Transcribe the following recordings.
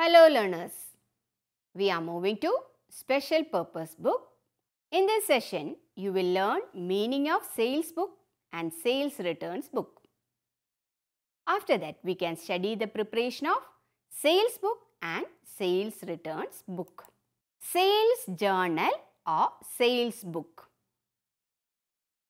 Hello learners. We are moving to special purpose book. In this session, you will learn meaning of sales book and sales returns book. After that, we can study the preparation of sales book and sales returns book. Sales journal or sales book.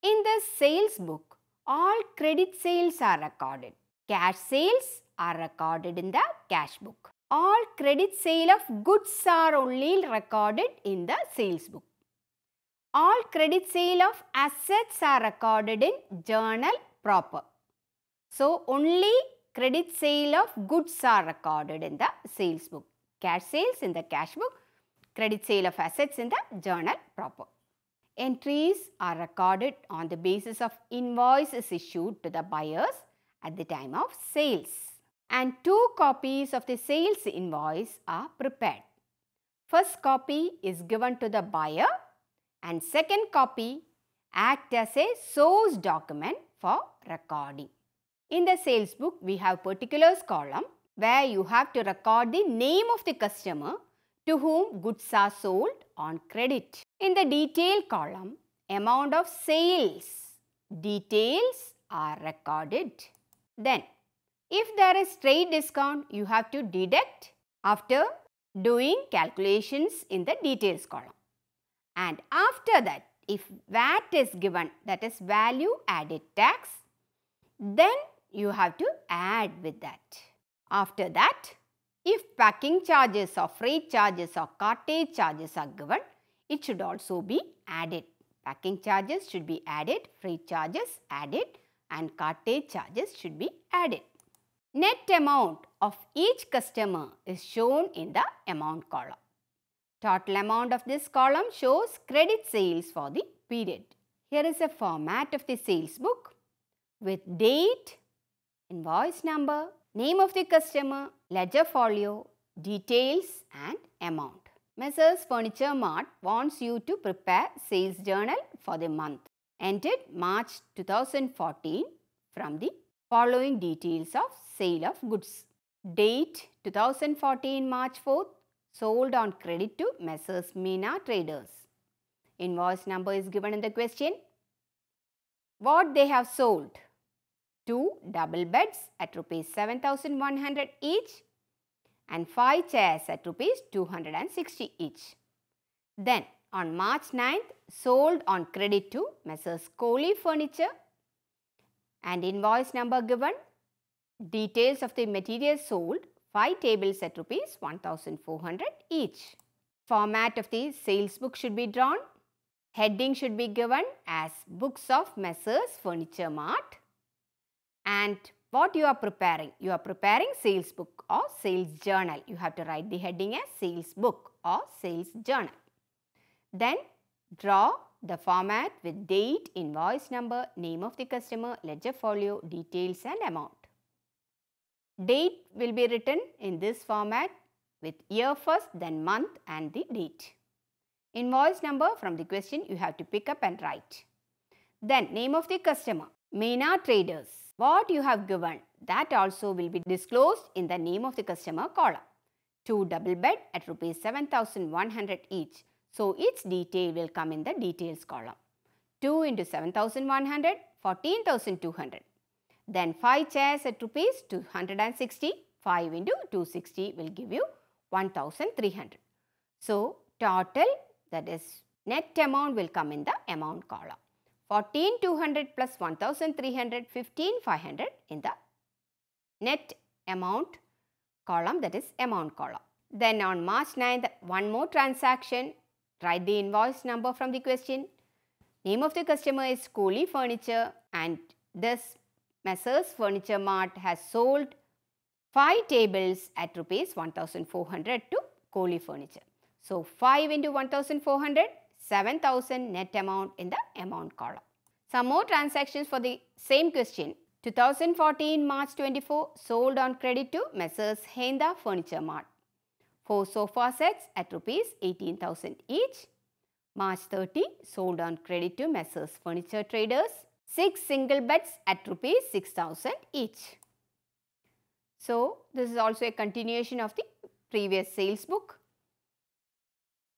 In the sales book, all credit sales are recorded. Cash sales are recorded in the cash book. All credit sale of goods are only recorded in the sales book. All credit sale of assets are recorded in journal proper. So, only credit sale of goods are recorded in the sales book. Cash sales in the cash book, credit sale of assets in the journal proper. Entries are recorded on the basis of invoices issued to the buyers at the time of sales. And two copies of the sales invoice are prepared. First copy is given to the buyer and second copy act as a source document for recording. In the sales book, we have particulars column where you have to record the name of the customer to whom goods are sold on credit. In the detail column, amount of sales details are recorded. Then, if there is trade discount, you have to deduct after doing calculations in the details column. And after that, if VAT is given, that is value added tax, then you have to add with that. After that, if packing charges or freight charges or cartage charges are given, it should also be added. Packing charges should be added, freight charges added and cartage charges should be added. Net amount of each customer is shown in the amount column. Total amount of this column shows credit sales for the period. Here is a format of the sales book with date, invoice number, name of the customer, ledger folio, details and amount. Messrs Furniture Mart wants you to prepare sales journal for the month ended March 2014 from the following details of sale of goods. Date 2014 March 4th sold on credit to Messrs Meena Traders. Invoice number is given in the question. What they have sold? Two double beds at rupees 7100 each and 5 chairs at rupees 260 each. Then on March 9th sold on credit to Messrs. Kohli Furniture and invoice number given, details of the materials sold, 5 tables at rupees 1400 each. Format of the sales book should be drawn. Heading should be given as books of Messrs. Furniture Mart and what you are preparing? You are preparing sales book or sales journal. You have to write the heading as sales book or sales journal. Then draw the format with date, invoice number, name of the customer, ledger folio, details and amount. Date will be written in this format with year first, then month and the date. Invoice number from the question you have to pick up and write. Then name of the customer, Meena Traders. What you have given that also will be disclosed in the name of the customer column. Two double bed at rupees 7100 each. So, each detail will come in the details column. 2 into 7100, 14200. Then 5 chairs at rupees 260, 5 into 260 will give you 1300. So, total that is net amount will come in the amount column. 14200 plus 1300, 15500 in the net amount column that is amount column. Then on March 9th, one more transaction Write the invoice number from the question. Name of the customer is Kohli Furniture and this Messrs Furniture Mart has sold 5 tables at rupees 1400 to Kohli Furniture. So, 5 into 1400, 7000 net amount in the amount column. Some more transactions for the same question. 2014 March 24 sold on credit to Messrs Henda Furniture Mart. 4 sofa sets at rupees 18,000 each. March 30 sold on credit to Messrs Furniture Traders. 6 single beds at rupees 6,000 each. So, this is also a continuation of the previous sales book.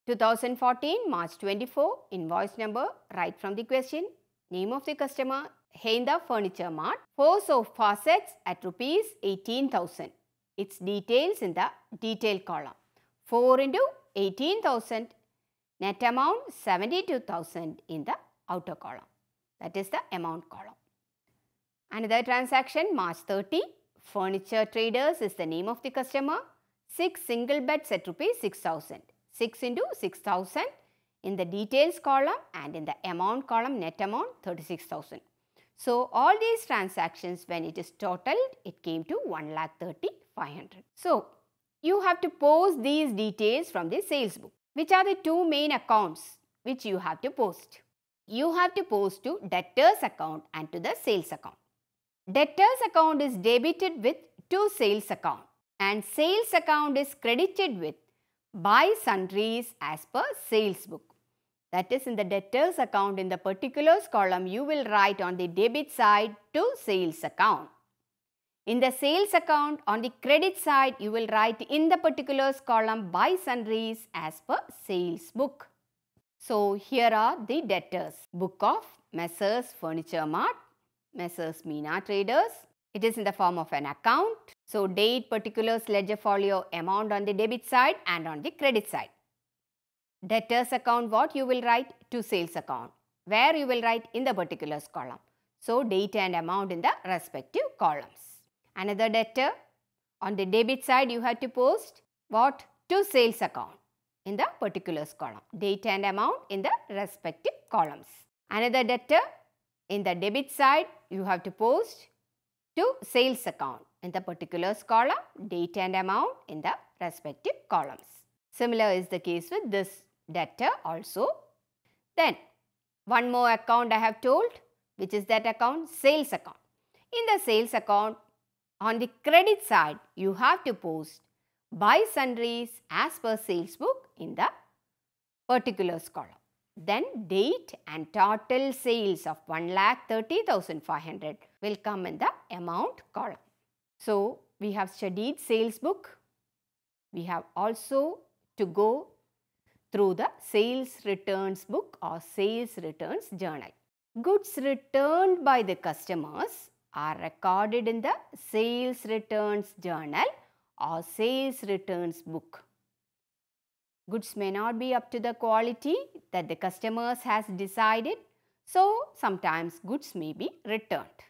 2014 March 24 invoice number right from the question name of the customer Heinda Furniture Mart four sofa sets at rupees 18000 its details in the detail column 4 into 18000 net amount 72000 in the outer column that is the amount column another transaction March 30 furniture traders is the name of the customer 6 single beds at rupees 6000 6 into 6000 in the details column and in the amount column net amount 36,000. So, all these transactions when it is totaled it came to 1,30,500. So, you have to post these details from the sales book. Which are the two main accounts which you have to post? You have to post to debtors account and to the sales account. Debtors account is debited with to sales account and sales account is credited with by sundries as per sales book. That is in the debtors account in the particulars column you will write on the debit side to sales account. In the sales account on the credit side you will write in the particulars column by sundries as per sales book. So here are the debtors book of Messrs Furniture Mart, Messrs Meena Traders. It is in the form of an account. So date, particulars, ledger folio, amount on the debit side and on the credit side. Debtors account what you will write to sales account where you will write in the particulars column. So date and amount in the respective columns. Another debtor on the debit side you have to post what to sales account in the particulars column. Date and amount in the respective columns. Another debtor in the debit side you have to post to sales account in the particulars column, date and amount in the respective columns. Similar is the case with this debtor also. Then one more account I have told which is that account sales account. In the sales account on the credit side you have to post by sundries as per sales book in the particulars column. Then date and total sales of 1,30,500 will come in the amount column. So, we have studied sales book. We have also to go through the sales returns book or sales returns journal. Goods returned by the customers are recorded in the sales returns journal or sales returns book. Goods may not be up to the quality that the customers has decided. So, sometimes goods may be returned.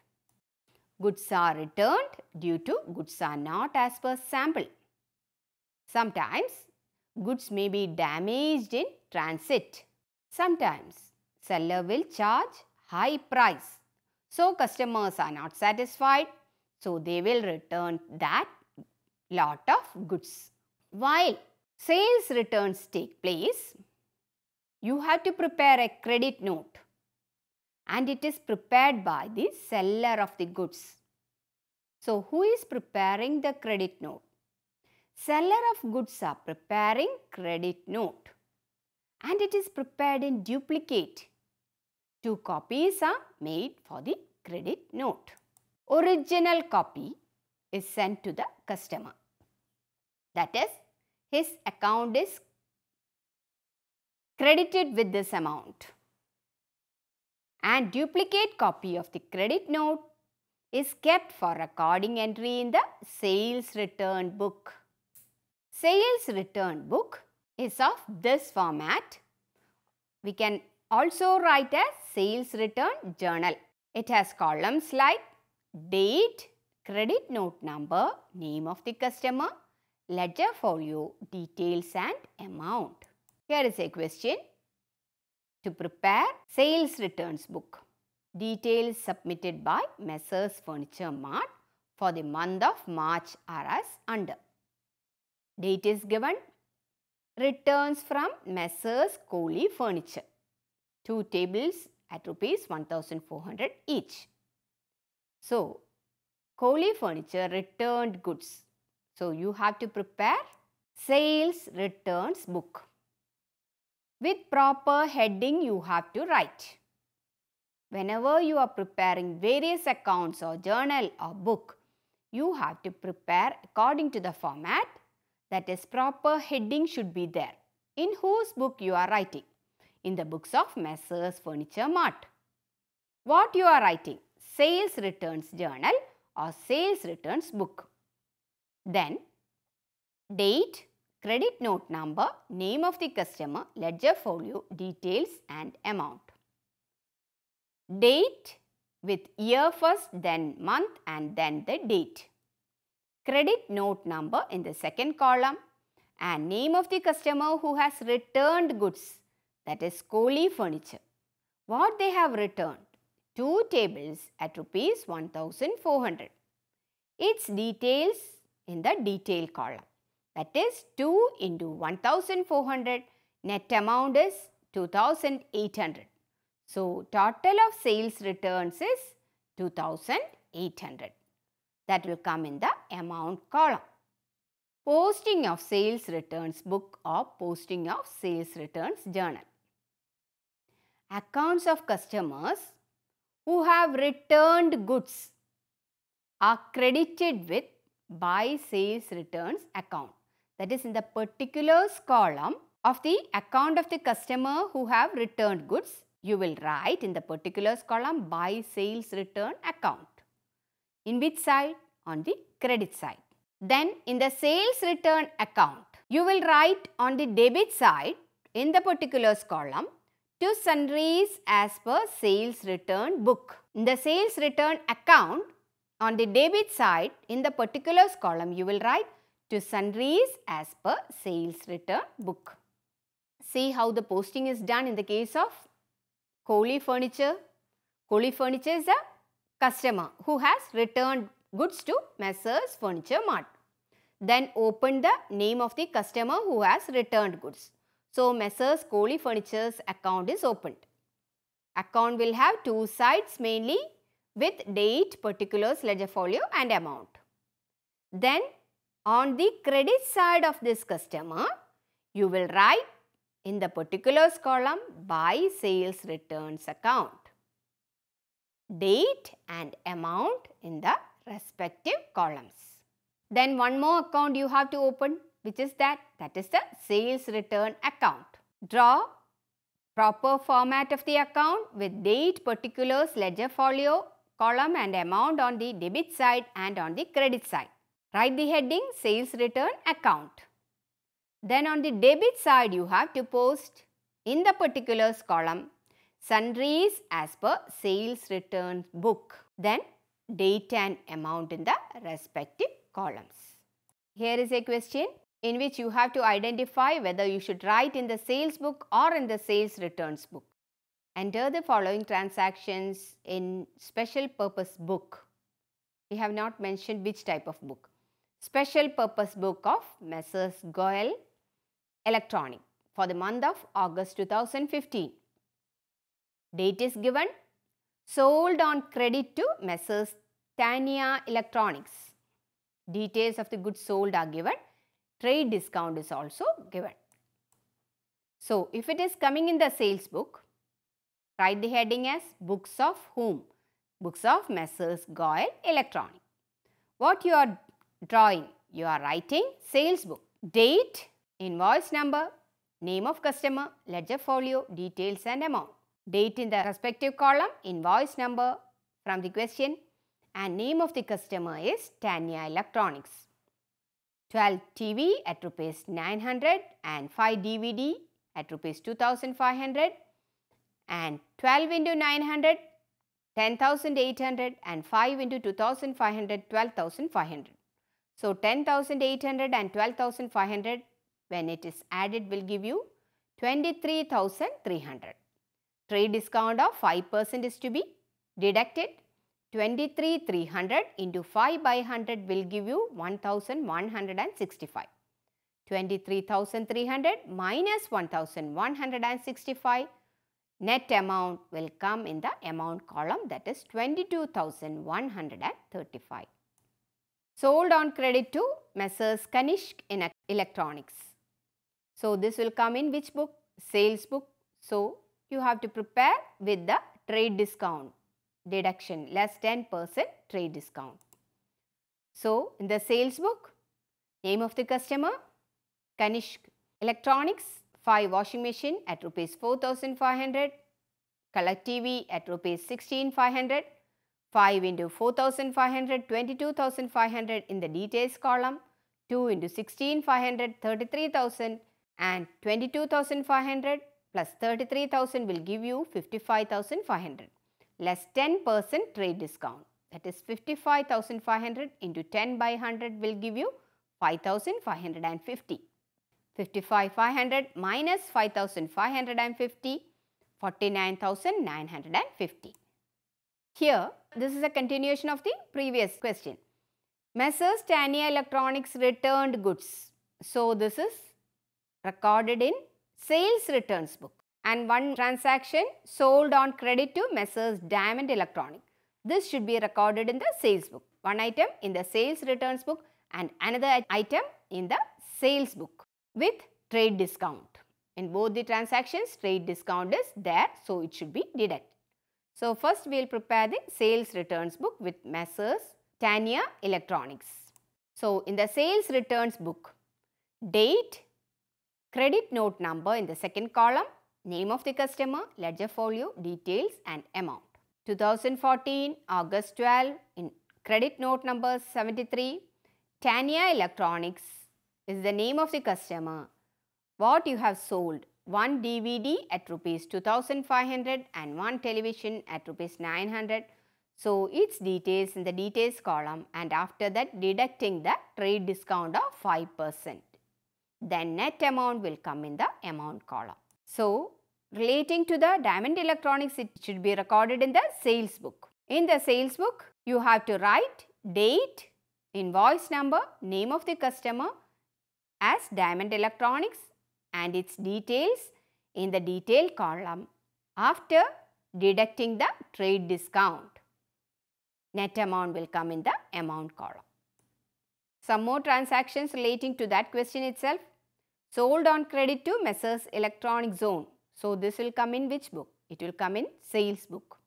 Goods are returned due to goods are not as per sample. Sometimes goods may be damaged in transit. Sometimes seller will charge high price. So customers are not satisfied. So they will return that lot of goods. While sales returns take place, you have to prepare a credit note and it is prepared by the seller of the goods. So who is preparing the credit note? Seller of goods are preparing credit note and it is prepared in duplicate. Two copies are made for the credit note. Original copy is sent to the customer. That is, his account is credited with this amount. And duplicate copy of the credit note is kept for recording entry in the sales return book. Sales return book is of this format. We can also write as sales return journal. It has columns like date, credit note number, name of the customer, ledger folio, details and amount. Here is a question. To prepare sales returns book. Details submitted by Messrs Furniture Mart for the month of March are as under. Date is given. Returns from Messrs Kohli Furniture. Two tables at rupees 1400 each. So, Kohli Furniture returned goods. So, you have to prepare sales returns book. With proper heading you have to write. Whenever you are preparing various accounts or journal or book, you have to prepare according to the format that is proper heading should be there. In whose book you are writing? In the books of Messrs Furniture Mart. What you are writing? Sales returns journal or sales returns book. Then date, credit note number, name of the customer, ledger folio, details and amount. Date with year first, then month and then the date. Credit note number in the second column and name of the customer who has returned goods that is Kohli Furniture. What they have returned? Two tables at rupees 1400. Its details in the detail column. That is 2 into 1400 net amount is 2800. So, total of sales returns is 2800. That will come in the amount column. Posting of sales returns book or posting of sales returns journal. Accounts of customers who have returned goods are credited with by sales returns account. That is in the particulars column of the account of the customer who have returned goods, you will write in the particulars column by sales return account. In which side? On the credit side. Then in the sales return account, you will write on the debit side in the particulars column to sundries as per sales return book. In the sales return account, on the debit side in the particulars column, you will write to sundries as per sales return book. See how the posting is done in the case of Kohli Furniture. Kohli Furniture is a customer who has returned goods to Messrs Furniture Mart. Then open the name of the customer who has returned goods. So, Messrs Kohli Furniture's account is opened. Account will have two sides mainly with date, particulars, ledger folio and amount. Then on the credit side of this customer, you will write in the particulars column by sales returns account. Date and amount in the respective columns. Then one more account you have to open which is that that is the sales return account. Draw proper format of the account with date, particulars, ledger folio, column and amount on the debit side and on the credit side. Write the heading sales return account. Then on the debit side you have to post in the particulars column sundries as per sales return book. Then date and amount in the respective columns. Here is a question in which you have to identify whether you should write in the sales book or in the sales returns book. Enter the following transactions in special purpose book. We have not mentioned which type of book. Special purpose book of Messrs. Goel Electronic for the month of August 2015. Date is given. Sold on credit to Messrs. Tania Electronics. Details of the goods sold are given. Trade discount is also given. So, if it is coming in the sales book, write the heading as books of whom? Books of Messrs. Goel Electronic. What you are drawing? You are writing sales book. Date, invoice number, name of customer, ledger folio, details and amount. Date in the respective column, invoice number from the question and name of the customer is Tania Electronics. 12 TV at rupees 900 and 5 DVD at rupees 2500 and 12 into 900 10,800 and 5 into 2,500 12,500. So 10,800 and 12,500 when it is added will give you 23,300. Trade discount of 5% is to be deducted 23,300 into 5 by 100 will give you 1165. 23,300 minus 1165 net amount will come in the amount column that is 22,135. Sold on credit to Messrs. Kanishk in Electronics. So, this will come in which book? Sales book. So, you have to prepare with the trade discount deduction less 10% trade discount. So, in the sales book, name of the customer, Kanishk Electronics 5 washing machine at rupees 4500, color TV at rupees 16500, 5 into 4500 22,500 in the details column, 2 into 16500 33,000 and 22,500 plus 33,000 will give you 55,500 less 10% trade discount that is 55,500 into 10 by 100 will give you 5,550. 55,500 minus 5,550 49,950. Here this is a continuation of the previous question. Messrs Tania Electronics returned goods. So this is recorded in sales returns book and one transaction sold on credit to Messrs Diamond Electronic. This should be recorded in the sales book. One item in the sales returns book and another item in the sales book with trade discount. In both the transactions, trade discount is there, so it should be deducted. So, first we will prepare the sales returns book with Messrs Tania Electronics. So, in the sales returns book, date, credit note number in the second column, name of the customer, ledger folio, details and amount. 2014 August 12 in credit note number 73, Tania Electronics is the name of the customer. What you have sold, one DVD at rupees 2500 and one television at rupees 900. So, its details in the details column and after that deducting the trade discount of 5%. Then net amount will come in the amount column. So, relating to the Diamond Electronics, it should be recorded in the sales book. In the sales book, you have to write date, invoice number, name of the customer as Diamond Electronics and its details in the detail column after deducting the trade discount. Net amount will come in the amount column. Some more transactions relating to that question itself. Sold on credit to Messrs Electronic Zone. So, this will come in which book? It will come in sales book.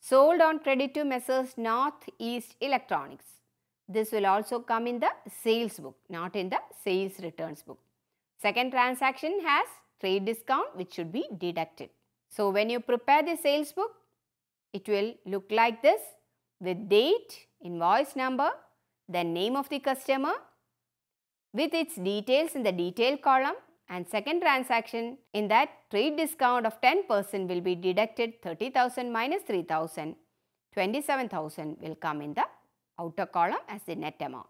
Sold on credit to Messrs North East Electronics. This will also come in the sales book, not in the sales returns book. Second transaction has trade discount which should be deducted. So, when you prepare the sales book, it will look like this with date, invoice number, then name of the customer with its details in the detail column and second transaction in that trade discount of 10% will be deducted 30,000 minus 3,000, 27,000 will come in the outer column as the net amount.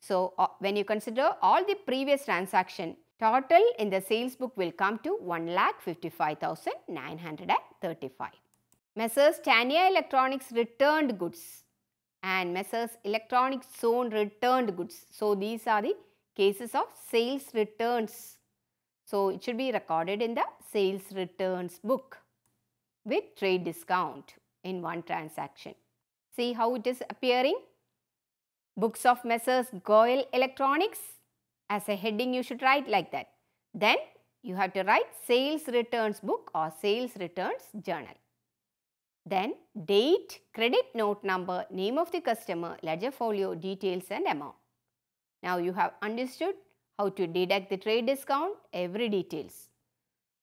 So, uh, when you consider all the previous transaction, total in the sales book will come to 1,55,935. Messrs. Tania Electronics returned goods and Messrs. Electronic Zone returned goods. So, these are the cases of sales returns. So, it should be recorded in the sales returns book with trade discount in one transaction. See how it is appearing? Books of Messrs. Goel Electronics as a heading you should write like that. Then you have to write sales returns book or sales returns journal. Then date, credit note number, name of the customer, ledger folio, details and amount. Now you have understood how to deduct the trade discount, every details.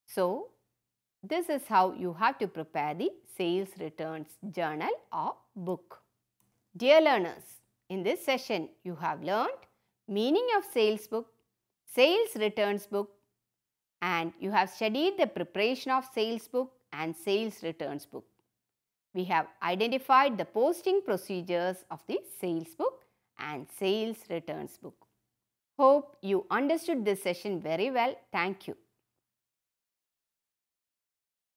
So this is how you have to prepare the sales returns journal or book. Dear learners, in this session you have learned meaning of sales book, sales returns book and you have studied the preparation of sales book and sales returns book we have identified the posting procedures of the sales book and sales returns book. Hope you understood this session very well. Thank you.